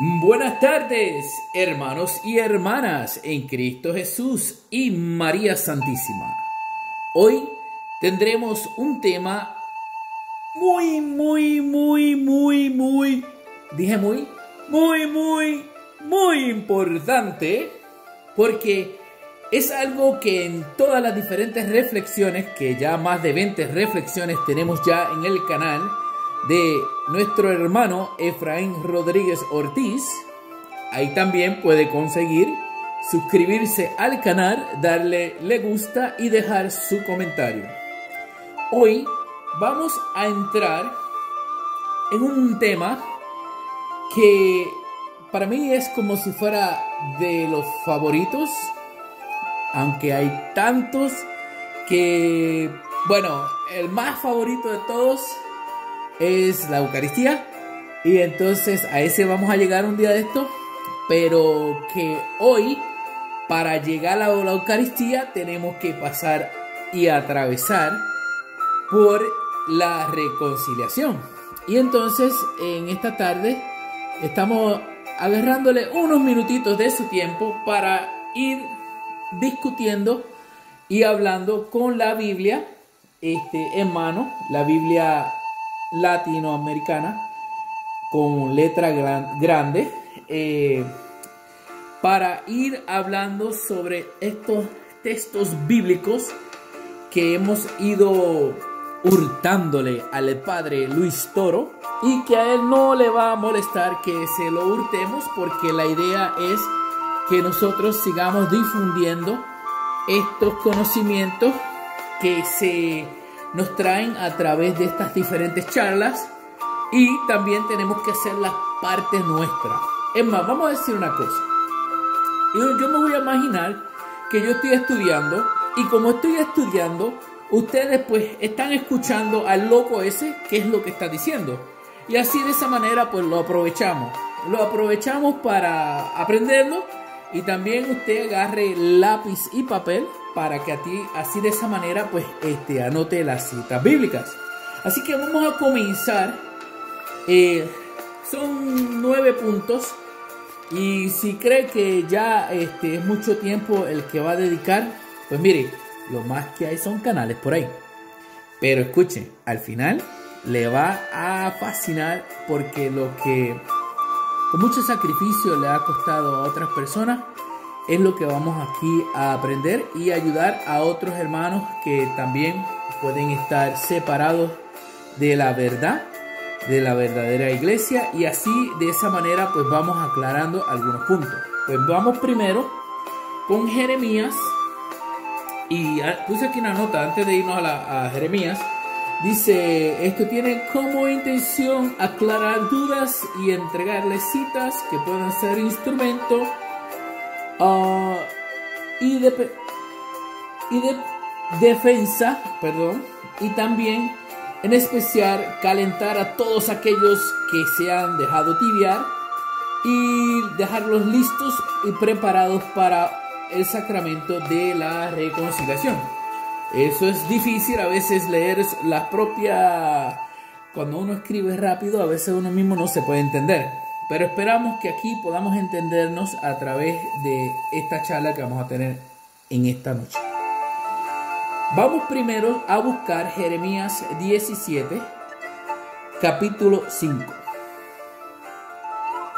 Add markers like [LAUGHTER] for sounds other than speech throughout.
Buenas tardes, hermanos y hermanas en Cristo Jesús y María Santísima. Hoy tendremos un tema muy, muy, muy, muy, muy, dije muy, muy, muy, muy importante porque es algo que en todas las diferentes reflexiones, que ya más de 20 reflexiones tenemos ya en el canal, de nuestro hermano Efraín Rodríguez Ortiz. Ahí también puede conseguir suscribirse al canal, darle le gusta y dejar su comentario. Hoy vamos a entrar en un tema que para mí es como si fuera de los favoritos, aunque hay tantos que, bueno, el más favorito de todos es la Eucaristía. Y entonces a ese vamos a llegar un día de esto. Pero que hoy, para llegar a la Eucaristía, tenemos que pasar y atravesar por la reconciliación. Y entonces en esta tarde estamos agarrándole unos minutitos de su tiempo para ir discutiendo y hablando con la Biblia este, en mano, la Biblia latinoamericana con letra grande eh, para ir hablando sobre estos textos bíblicos que hemos ido hurtándole al padre Luis Toro y que a él no le va a molestar que se lo hurtemos porque la idea es que nosotros sigamos difundiendo estos conocimientos que se nos traen a través de estas diferentes charlas y también tenemos que hacer la parte nuestra. Es más, vamos a decir una cosa. Yo, yo me voy a imaginar que yo estoy estudiando y como estoy estudiando, ustedes pues están escuchando al loco ese, que es lo que está diciendo. Y así de esa manera pues lo aprovechamos. Lo aprovechamos para aprenderlo y también usted agarre lápiz y papel para que a ti, así de esa manera, pues este, anote las citas bíblicas. Así que vamos a comenzar. Eh, son nueve puntos. Y si cree que ya este, es mucho tiempo el que va a dedicar, pues mire, lo más que hay son canales por ahí. Pero escuchen, al final le va a fascinar porque lo que con mucho sacrificio le ha costado a otras personas, es lo que vamos aquí a aprender y ayudar a otros hermanos que también pueden estar separados de la verdad, de la verdadera iglesia y así de esa manera pues vamos aclarando algunos puntos. Pues vamos primero con Jeremías y ah, puse aquí una nota antes de irnos a, Jeremías. Dice, esto tiene como intención aclarar dudas y entregarles citas que puedan ser instrumento Ah, y, de, y de defensa, perdón, y también en especial calentar a todos aquellos que se han dejado tibiar y dejarlos listos y preparados para el sacramento de la reconciliación. Eso es difícil a veces leer la propia... Cuando uno escribe rápido, a veces uno mismo no se puede entender. Pero esperamos que aquí podamos entendernos a través de esta charla que vamos a tener en esta noche. Vamos primero a buscar Jeremías 17, capítulo 5.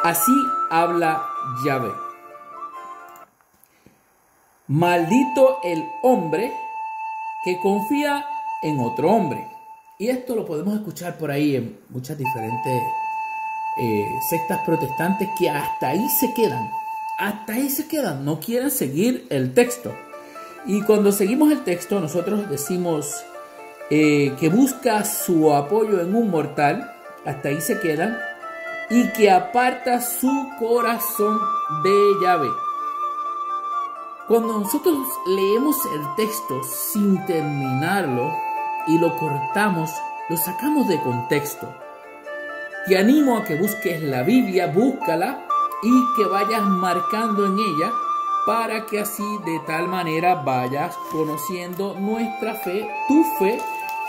Así habla Yahvé. Maldito el hombre que confía en otro hombre. Y esto lo podemos escuchar por ahí en muchas diferentes eh, sectas protestantes que hasta ahí se quedan. Hasta ahí se quedan, no quieren seguir el texto. Y cuando seguimos el texto, nosotros decimos eh, que busca su apoyo en un mortal, hasta ahí se quedan, y que aparta su corazón de llave. Cuando nosotros leemos el texto sin terminarlo y lo cortamos, lo sacamos de contexto. Te animo a que busques la Biblia, búscala y que vayas marcando en ella para que así de tal manera vayas conociendo nuestra fe, tu fe,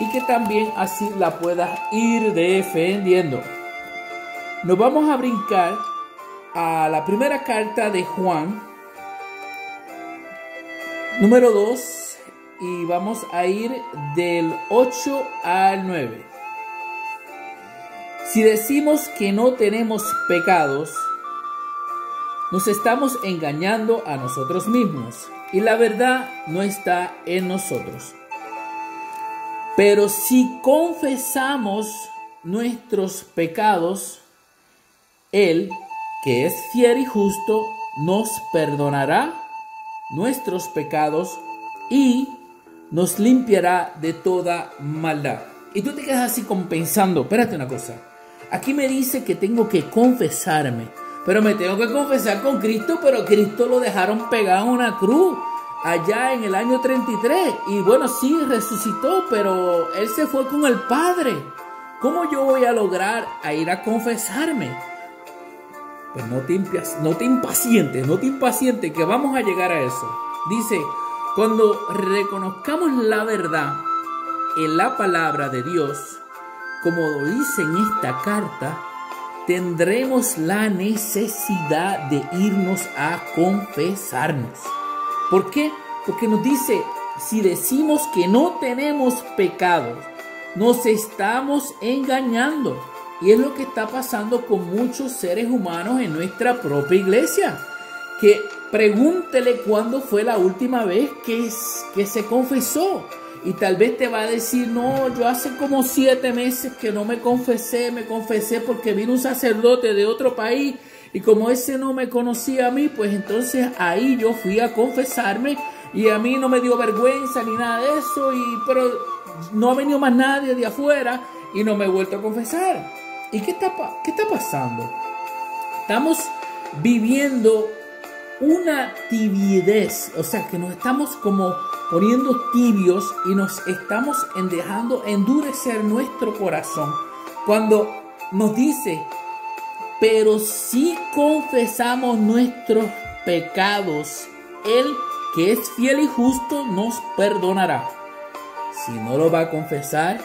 y que también así la puedas ir defendiendo. Nos vamos a brincar a la primera carta de Juan, número 2, y vamos a ir del 8 al 9. Si decimos que no tenemos pecados, nos estamos engañando a nosotros mismos y la verdad no está en nosotros. Pero si confesamos nuestros pecados, Él, que es fiel y justo, nos perdonará nuestros pecados y nos limpiará de toda maldad. Y tú te quedas así como pensando, espérate una cosa, aquí me dice que tengo que confesarme, pero me tengo que confesar con Cristo, pero Cristo lo dejaron pegado en una cruz allá en el año 33. Y bueno, sí, resucitó, pero él se fue con el Padre. ¿Cómo yo voy a lograr a ir a confesarme? Pues no te, no te impacientes, no te impacientes, que vamos a llegar a eso. Dice, cuando reconozcamos la verdad en la palabra de Dios, como dice en esta carta, tendremos la necesidad de irnos a confesarnos. ¿Por qué? Porque nos dice, si decimos que no tenemos pecados, nos estamos engañando. Y es lo que está pasando con muchos seres humanos en nuestra propia iglesia. Que pregúntele cuándo fue la última vez que se confesó. Y tal vez te va a decir, no, yo hace como siete meses que no me confesé, me confesé porque vino un sacerdote de otro país y como ese no me conocía a mí, pues entonces ahí yo fui a confesarme y a mí no me dio vergüenza ni nada de eso, y, pero no ha venido más nadie de afuera y no me he vuelto a confesar. ¿Y qué está, qué está pasando? Estamos viviendo una tibiedez, o sea que nos estamos como poniendo tibios y nos estamos dejando endurecer nuestro corazón. Cuando nos dice pero si confesamos nuestros pecados, Él que es fiel y justo nos perdonará. Si no lo va a confesar,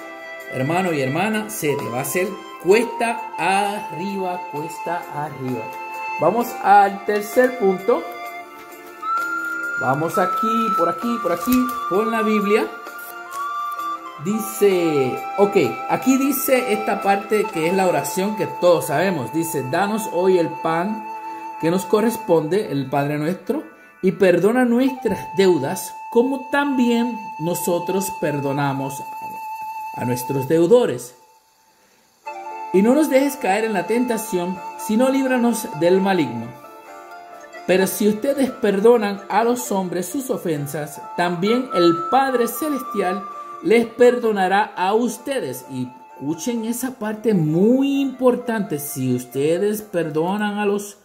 hermano y hermana, se te va a hacer cuesta arriba, cuesta arriba. Vamos al tercer punto. Vamos aquí, por aquí, por aquí, con la Biblia. Dice, ok, aquí dice esta parte que es la oración que todos sabemos. Dice, danos hoy el pan que nos corresponde, el Padre nuestro, y perdona nuestras deudas como también nosotros perdonamos a nuestros deudores. Y no nos dejes caer en la tentación, sino líbranos del maligno. Pero si ustedes perdonan a los hombres sus ofensas, también el Padre Celestial les perdonará a ustedes. Y escuchen esa parte muy importante. Si ustedes perdonan a los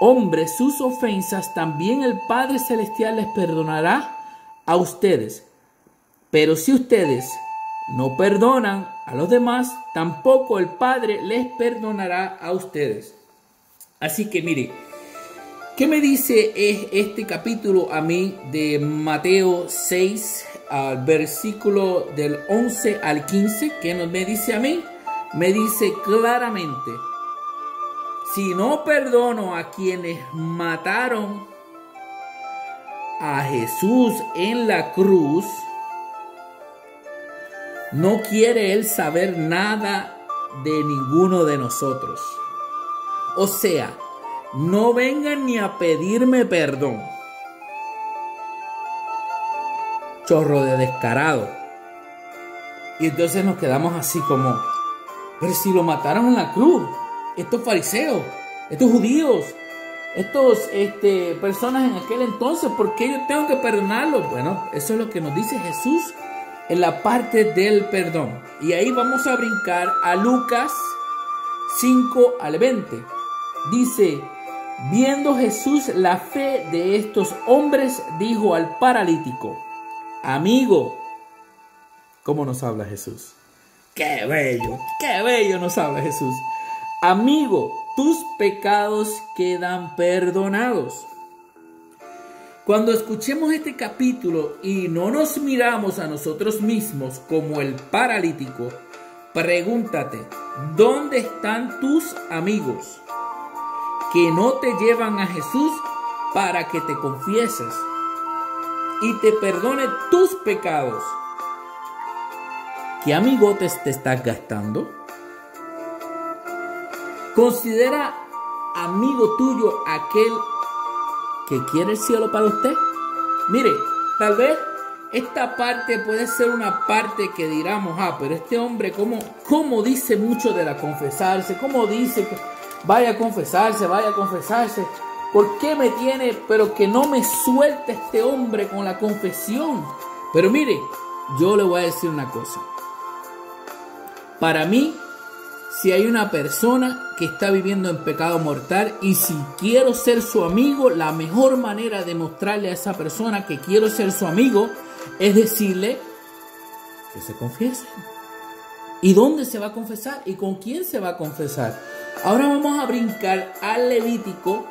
hombres sus ofensas, también el Padre Celestial les perdonará a ustedes. Pero si ustedes no perdonan a los demás, tampoco el Padre les perdonará a ustedes. Así que mire, ¿qué me dice este capítulo a mí de Mateo 6, al versículo del 11 al 15, que me dice a mí, me dice claramente, si no perdono a quienes mataron a Jesús en la cruz, no quiere él saber nada de ninguno de nosotros. O sea, no vengan ni a pedirme perdón chorro de descarado. Y entonces nos quedamos así como, pero si lo mataron en la cruz, estos fariseos, estos judíos, estos este, personas en aquel entonces, ¿por qué yo tengo que perdonarlos? Bueno, eso es lo que nos dice Jesús en la parte del perdón. Y ahí vamos a brincar a Lucas 5 al 20. Dice, viendo Jesús la fe de estos hombres, dijo al paralítico, Amigo, ¿cómo nos habla Jesús? Qué bello, qué bello nos habla Jesús. Amigo, tus pecados quedan perdonados. Cuando escuchemos este capítulo y no nos miramos a nosotros mismos como el paralítico, pregúntate, ¿dónde están tus amigos? que no te llevan a Jesús para que te confieses y te perdone tus pecados. ¿Qué amigotes te estás gastando? Considera amigo tuyo aquel que quiere el cielo para usted. Mire, tal vez esta parte puede ser una parte que diramos, ah, pero este hombre, ¿cómo, cómo dice mucho de la confesarse? ¿Cómo dice que vaya a confesarse, vaya a confesarse? ¿Por qué me tiene, pero que no me suelte este hombre con la confesión? Pero mire, yo le voy a decir una cosa. Para mí, si hay una persona que está viviendo en pecado mortal y si quiero ser su amigo, la mejor manera de mostrarle a esa persona que quiero ser su amigo es decirle que se confiese. ¿Y dónde se va a confesar? ¿Y con quién se va a confesar? Ahora vamos a brincar al Levítico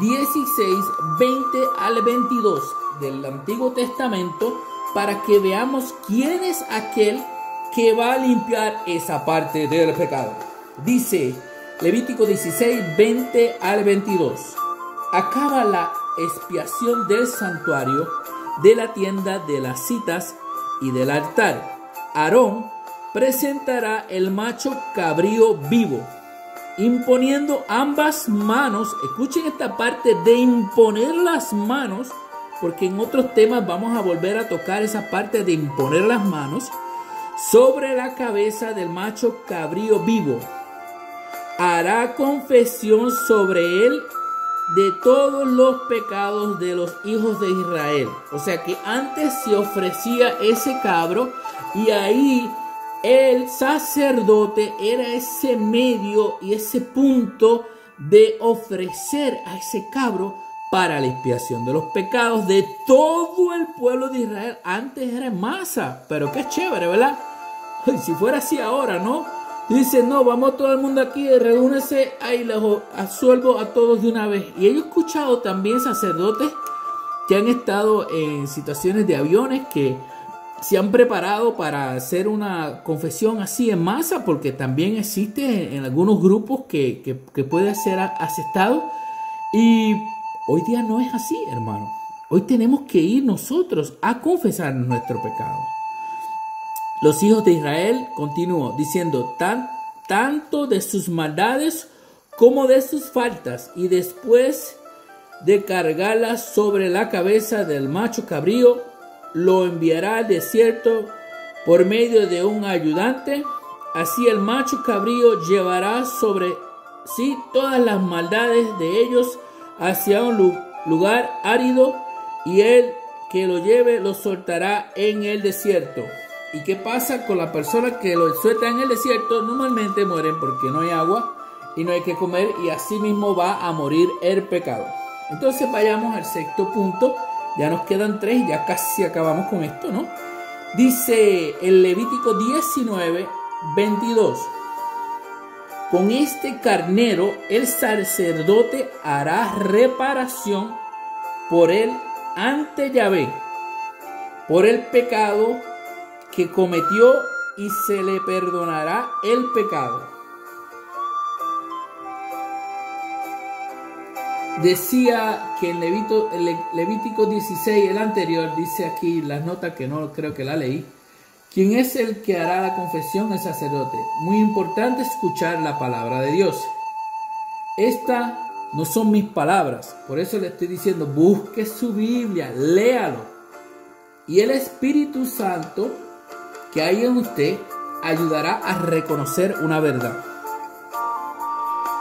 16, 20 al 22 del Antiguo Testamento para que veamos quién es aquel que va a limpiar esa parte del pecado. Dice Levítico 16, 20 al 22. Acaba la expiación del santuario de la tienda de las citas y del altar. Aarón presentará el macho cabrío vivo, imponiendo ambas manos. Escuchen esta parte de imponer las manos, porque en otros temas vamos a volver a tocar esa parte de imponer las manos sobre la cabeza del macho cabrío vivo. Hará confesión sobre él de todos los pecados de los hijos de Israel. O sea que antes se ofrecía ese cabro y ahí el sacerdote era ese medio y ese punto de ofrecer a ese cabro para la expiación de los pecados de todo el pueblo de Israel. Antes era masa, pero qué chévere, ¿verdad? [LAUGHS] Si fuera así ahora, ¿no? Dice, no, vamos todo el mundo aquí, reúnese, ahí los asuelvo a todos de una vez. Y he escuchado también sacerdotes que han estado en situaciones de aviones que se han preparado para hacer una confesión así en masa, porque también existe en algunos grupos que, que puede ser aceptado. Y hoy día no es así, hermano. Hoy tenemos que ir nosotros a confesar nuestro pecado. Los hijos de Israel, continuó diciendo, tan, tanto de sus maldades como de sus faltas, y después de cargarlas sobre la cabeza del macho cabrío, lo enviará al desierto por medio de un ayudante. Así el macho cabrío llevará sobre sí todas las maldades de ellos hacia un lugar árido, y el que lo lleve lo soltará en el desierto. ¿Y qué pasa con la persona que lo suelta en el desierto? Normalmente mueren porque no hay agua y no hay que comer y así mismo va a morir el pecado. Entonces vayamos al sexto punto. Ya nos quedan tres, ya casi acabamos con esto, ¿no? Dice el Levítico 19, 22. Con este carnero el sacerdote hará reparación por él ante Yahvé, por el pecado que cometió y se le perdonará el pecado. Decía que en Levítico 16, el anterior, dice aquí las notas que no creo que la leí, ¿quién es el que hará la confesión? El sacerdote. Muy importante escuchar la palabra de Dios. Esta no son mis palabras, por eso le estoy diciendo, busque su Biblia, léalo. Y el Espíritu Santo que hay en usted ayudará a reconocer una verdad.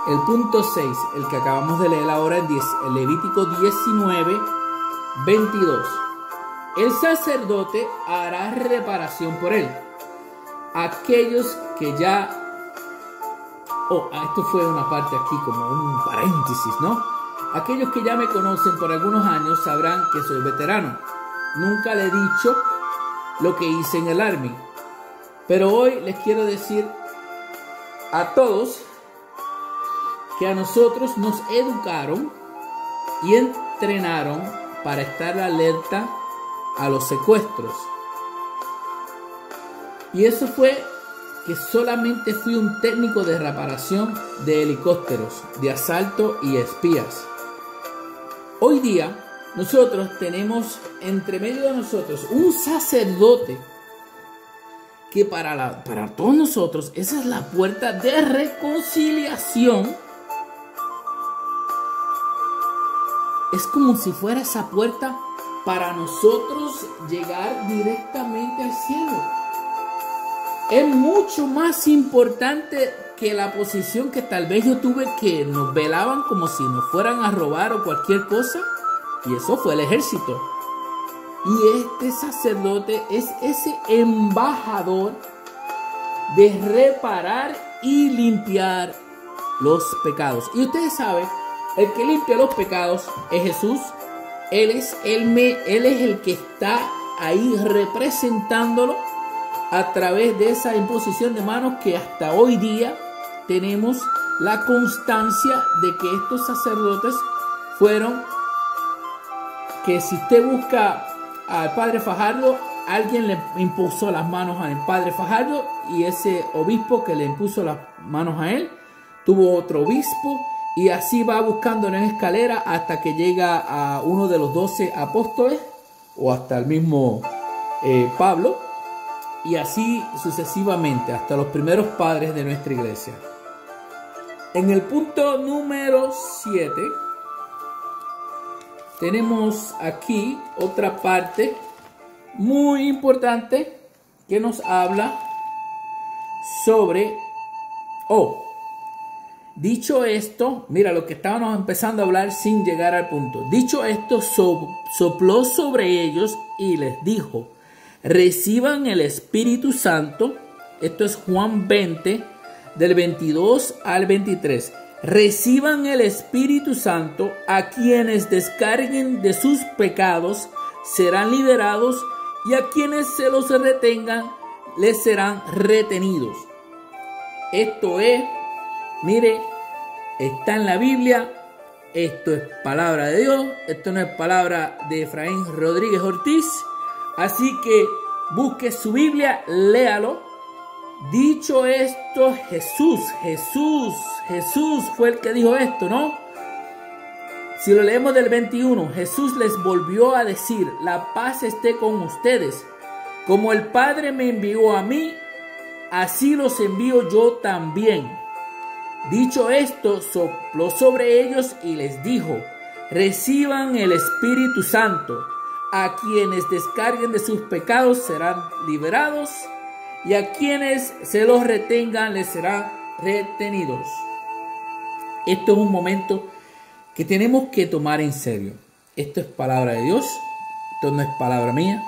El punto 6, el que acabamos de leer ahora en Levítico 19, 22. El sacerdote hará reparación por él. Aquellos que ya... Oh, ah, esto fue una parte aquí como un paréntesis, ¿no? Aquellos que ya me conocen por algunos años sabrán que soy veterano. Nunca le he dicho lo que hice en el Army. Pero hoy les quiero decir a todos que a nosotros nos educaron y entrenaron para estar alerta a los secuestros. Y eso fue que solamente fui un técnico de reparación de helicópteros, de asalto y espías. Hoy día nosotros tenemos entre medio de nosotros un sacerdote que para, para todos nosotros esa es la puerta de reconciliación. Es como si fuera esa puerta para nosotros llegar directamente al cielo. Es mucho más importante que la posición que tal vez yo tuve que nos velaban como si nos fueran a robar o cualquier cosa. Y eso fue el ejército. Y este sacerdote es ese embajador de reparar y limpiar los pecados. Y ustedes saben, el que limpia los pecados es Jesús. Él es el, él es el que está ahí representándolo a través de esa imposición de manos que hasta hoy día tenemos la constancia de que estos sacerdotes fueron que si usted busca al padre Fajardo, alguien le impuso las manos al padre Fajardo y ese obispo que le impuso las manos a él, tuvo otro obispo y así va buscando en escalera hasta que llega a uno de los doce apóstoles o hasta el mismo eh, Pablo. Y así sucesivamente hasta los primeros padres de nuestra iglesia. En el punto número 7 tenemos aquí otra parte muy importante que nos habla sobre, oh, dicho esto, mira lo que estábamos empezando a hablar sin llegar al punto. Dicho esto, sopló sobre ellos y les dijo, reciban el Espíritu Santo. Esto es Juan 20, del 22 al 23 reciban el Espíritu Santo, a quienes descarguen de sus pecados serán liberados y a quienes se los retengan les serán retenidos. Esto es, mire, está en la Biblia, esto es palabra de Dios, esto no es palabra de Efraín Rodríguez Ortiz, así que busque su Biblia, léalo Dicho esto, Jesús, Jesús, Jesús fue el que dijo esto, ¿no? Si lo leemos del 21, Jesús les volvió a decir, la paz esté con ustedes. Como el Padre me envió a mí, así los envío yo también. Dicho esto, sopló sobre ellos y les dijo, reciban el Espíritu Santo. A quienes descarguen de sus pecados serán liberados y a quienes se los retengan les serán retenidos. Esto es un momento que tenemos que tomar en serio. Esto es palabra de Dios, esto no es palabra mía.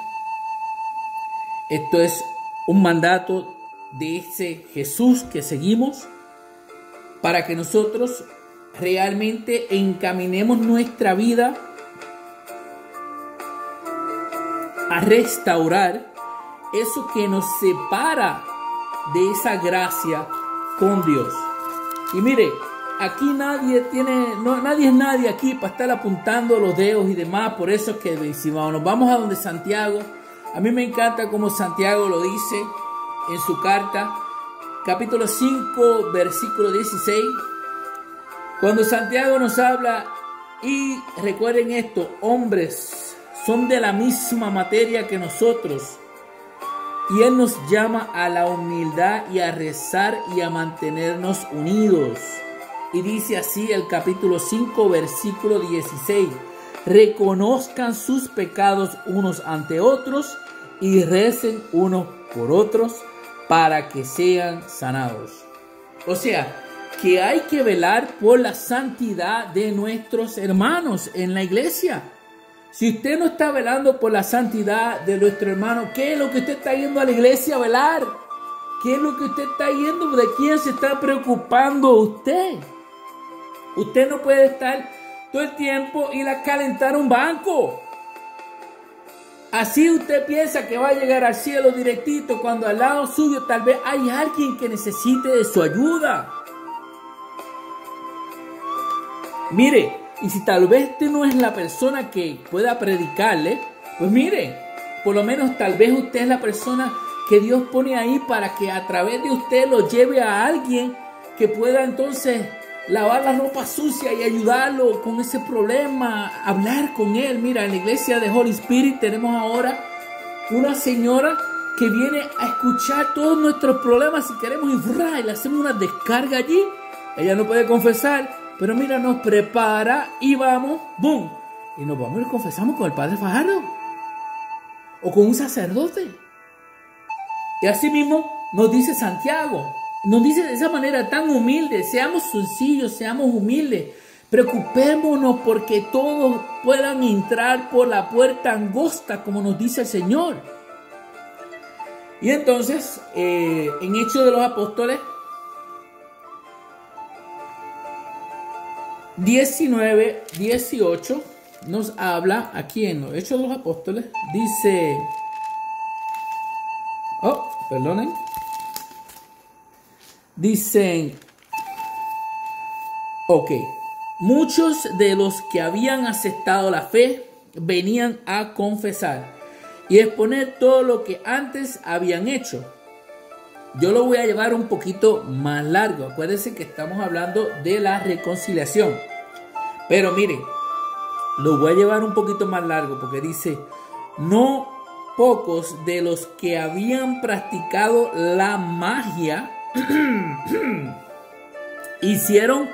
Esto es un mandato de ese Jesús que seguimos para que nosotros realmente encaminemos nuestra vida a restaurar eso que nos separa de esa gracia con Dios. Y mire, aquí nadie tiene, no, nadie es nadie aquí para estar apuntando los dedos y demás. Por eso es que si nos vamos a donde Santiago, a mí me encanta como Santiago lo dice en su carta, capítulo 5, versículo 16. Cuando Santiago nos habla, y recuerden esto, hombres son de la misma materia que nosotros y Él nos llama a la humildad y a rezar y a mantenernos unidos. Y dice así el capítulo 5, versículo 16. Reconozcan sus pecados unos ante otros y recen unos por otros para que sean sanados. O sea, que hay que velar por la santidad de nuestros hermanos en la iglesia. Si usted no está velando por la santidad de nuestro hermano, ¿qué es lo que usted está yendo a la iglesia a velar? ¿Qué es lo que usted está yendo? ¿De quién se está preocupando usted? Usted no puede estar todo el tiempo ir a calentar un banco. Así usted piensa que va a llegar al cielo directito cuando al lado suyo tal vez hay alguien que necesite de su ayuda. Mire, y si tal vez usted no es la persona que pueda predicarle, pues mire, por lo menos tal vez usted es la persona que Dios pone ahí para que a través de usted lo lleve a alguien que pueda entonces lavar la ropa sucia y ayudarlo con ese problema, hablar con él. Mira, en la iglesia de Holy Spirit tenemos ahora una señora que viene a escuchar todos nuestros problemas si queremos y, le hacemos una descarga allí. Ella no puede confesar, pero mira, nos prepara y vamos, ¡boom! Y nos vamos y confesamos con el Padre Fajardo o con un sacerdote. Y así mismo nos dice Santiago, nos dice de esa manera tan humilde, seamos sencillos, seamos humildes, preocupémonos porque todos puedan entrar por la puerta angosta, como nos dice el Señor. Y entonces, eh, en Hechos de los Apóstoles, 19, 18, nos habla aquí en los Hechos de los Apóstoles, dice, oh, perdonen, dicen, ok, muchos de los que habían aceptado la fe venían a confesar y exponer todo lo que antes habían hecho. Yo lo voy a llevar un poquito más largo. Acuérdense que estamos hablando de la reconciliación. Pero miren, lo voy a llevar un poquito más largo porque dice, no pocos de los que habían practicado la magia [CLEARS THROAT] hicieron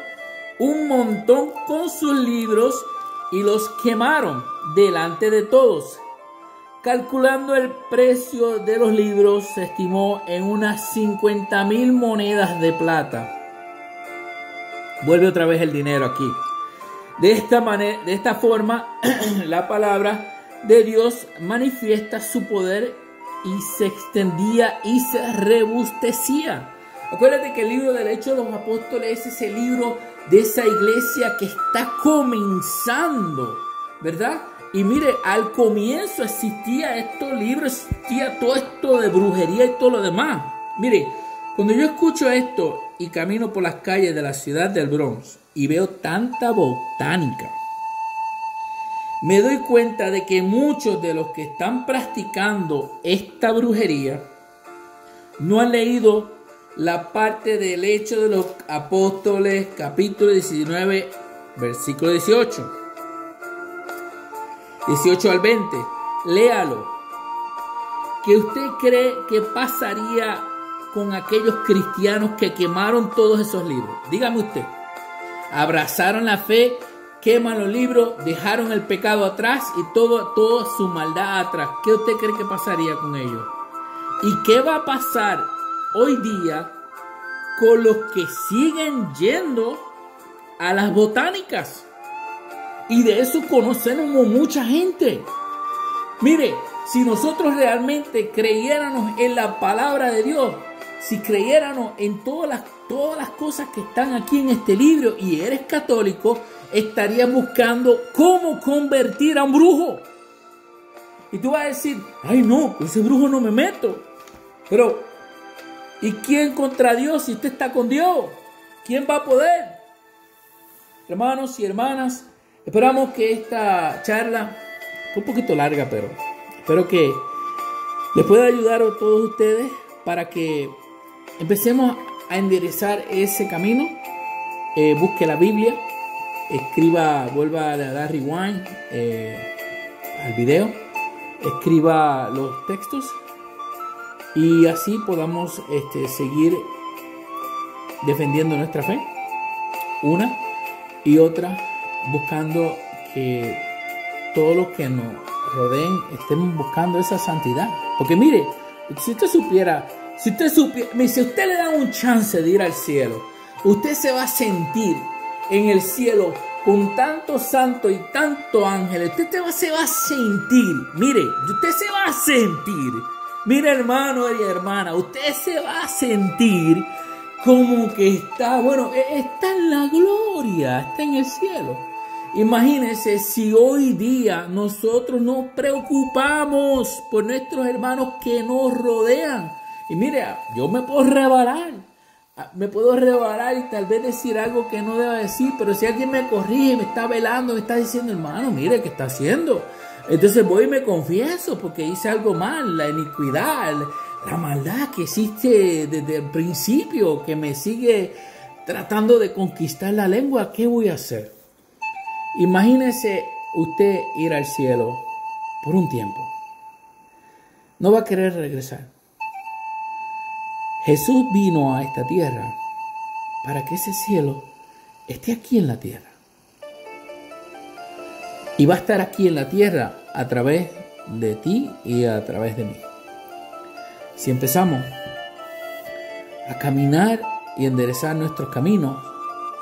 un montón con sus libros y los quemaron delante de todos. Calculando el precio de los libros, se estimó en unas 50 mil monedas de plata. Vuelve otra vez el dinero aquí. De esta manera, de esta forma, [CLEARS THROAT] la palabra de Dios manifiesta su poder y se extendía y se rebustecía. Acuérdate que el libro del Hecho de los Apóstoles es ese libro de esa iglesia que está comenzando, ¿verdad? Y mire, al comienzo existía estos libros, existía todo esto de brujería y todo lo demás. Mire, cuando yo escucho esto y camino por las calles de la ciudad del Bronx y veo tanta botánica, me doy cuenta de que muchos de los que están practicando esta brujería no han leído la parte del hecho de los apóstoles, capítulo 19, versículo 18. 18 al 20. Léalo. ¿Qué usted cree que pasaría con aquellos cristianos que quemaron todos esos libros? Dígame usted. Abrazaron la fe, queman los libros, dejaron el pecado atrás y todo, toda su maldad atrás. ¿Qué usted cree que pasaría con ellos? ¿Y qué va a pasar hoy día con los que siguen yendo a las botánicas? Y de eso conocemos mucha gente. Mire, si nosotros realmente creyéramos en la palabra de Dios, si creyéramos en todas las, todas las cosas que están aquí en este libro y eres católico, estarías buscando cómo convertir a un brujo. Y tú vas a decir, ay no, ese brujo no me meto. Pero, ¿y quién contra Dios si usted está con Dios? ¿Quién va a poder? Hermanos y hermanas, Esperamos que esta charla, un poquito larga, pero espero que les pueda ayudar a todos ustedes para que empecemos a enderezar ese camino. Eh, busque la Biblia, escriba, vuelva a dar rewind eh, al video, escriba los textos y así podamos este, seguir defendiendo nuestra fe. Una y otra buscando que todos los que nos rodeen estén buscando esa santidad. Porque mire, si usted supiera, si usted supiera, si usted le da un chance de ir al cielo, usted se va a sentir en el cielo con tanto santo y tanto ángeles. Usted se va a sentir, mire, usted se va a sentir. Mire hermano y hermana, usted se va a sentir como que está, bueno, e, está en la gloria, está en el cielo. Imagínense si hoy día nosotros nos preocupamos por nuestros hermanos que nos rodean. Y mire, yo me puedo rebalar, me puedo rebalar y tal vez decir algo que no deba decir, pero si alguien me corrige, me está velando, me está diciendo, hermano, mire, ¿qué está haciendo? Entonces voy y me confieso porque hice algo mal, la iniquidad, la maldad que existe desde el principio, que me sigue tratando de conquistar la lengua, ¿qué voy a hacer? Imagínese usted ir al cielo por un tiempo. No va a querer regresar. Jesús vino a esta tierra para que ese cielo esté aquí en la tierra. Y va a estar aquí en la tierra a través de ti y a través de mí. Si empezamos a caminar y enderezar nuestros caminos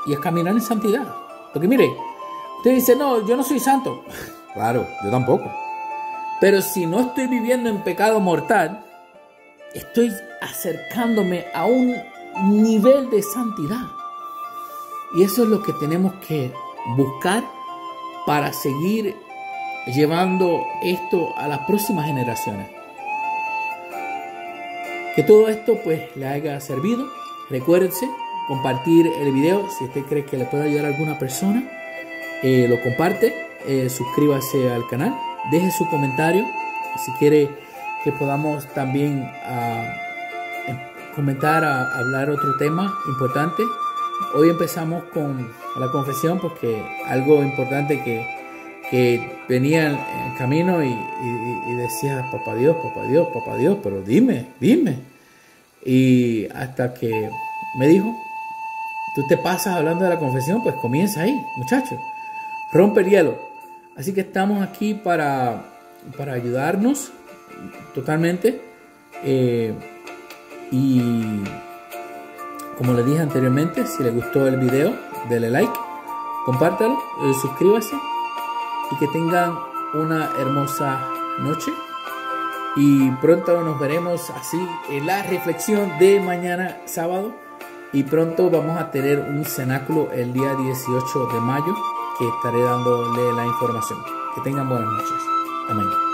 y a caminar en santidad. Porque mire, usted dice, no, yo no soy santo. [LAUGHS] Claro, yo tampoco. Pero si no estoy viviendo en pecado mortal, estoy acercándome a un nivel de santidad. Y eso es lo que tenemos que buscar para seguir llevando esto a las próximas generaciones. Que todo esto pues le haya servido. Recuérdense compartir el video si usted cree que le puede ayudar a alguna persona. Eh, lo comparte, eh, suscríbase al canal, deje su comentario si quiere que podamos también ah, em, comentar, a, hablar otro tema importante. Hoy empezamos con la confesión porque algo importante que, que venía en camino y, decía, papá Dios, papá Dios, papá Dios, pero dime, dime. Y hasta que me dijo, tú te pasas hablando de la confesión, pues comienza ahí, muchachos. Rompe el hielo. Así que estamos aquí para, para ayudarnos totalmente. Eh, y como le dije anteriormente, si le gustó el video, dele like, compártalo, eh, suscríbase y que tengan una hermosa noche. Y pronto nos veremos así en la reflexión de mañana sábado. Y pronto vamos a tener un cenáculo el día 18 de mayo que estaré dándole la información. Que tengan buenas noches. Amén.